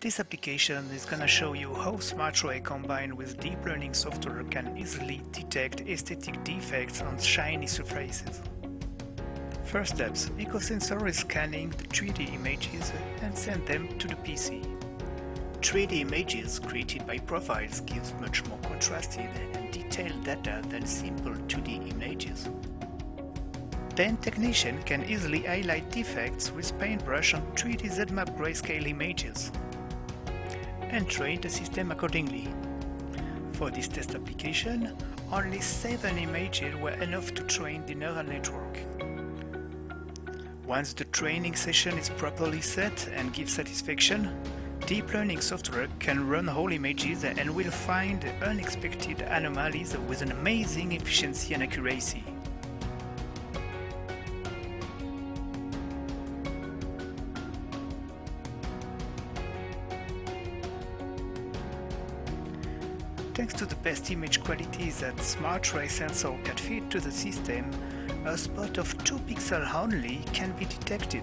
This application is gonna show you how SmartRay combined with deep learning software can easily detect aesthetic defects on shiny surfaces. First steps, ECCO sensor is scanning the 3D images and send them to the PC. 3D images created by profiles gives much more contrasted and detailed data than simple 2D images. Then technician can easily highlight defects with paintbrush on 3D ZMAP grayscale images and train the system accordingly. For this test application, only 7 images were enough to train the neural network. Once the training session is properly set and gives satisfaction, deep learning software can run whole images and will find unexpected anomalies with an amazing efficiency and accuracy. Thanks to the best image quality that SmartRay sensor can feed to the system, a spot of 2 pixels only can be detected.